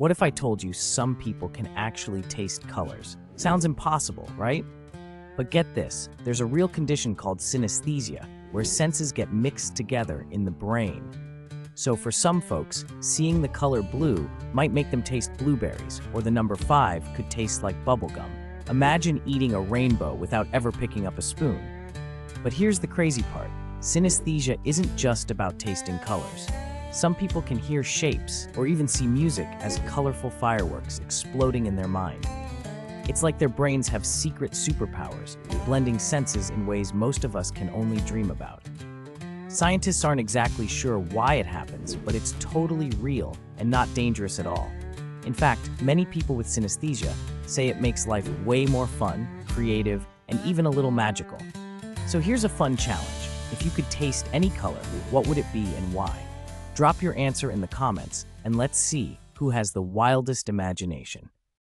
What if I told you some people can actually taste colors? Sounds impossible, right? But get this, there's a real condition called synesthesia, where senses get mixed together in the brain. So for some folks, seeing the color blue might make them taste blueberries, or the number 5 could taste like bubblegum. Imagine eating a rainbow without ever picking up a spoon. But here's the crazy part. Synesthesia isn't just about tasting colors. Some people can hear shapes or even see music as colorful fireworks exploding in their mind. It's like their brains have secret superpowers, blending senses in ways most of us can only dream about. Scientists aren't exactly sure why it happens, but it's totally real and not dangerous at all. In fact, many people with synesthesia say it makes life way more fun, creative, and even a little magical. So here's a fun challenge. If you could taste any color, what would it be and why? Drop your answer in the comments, and let's see who has the wildest imagination.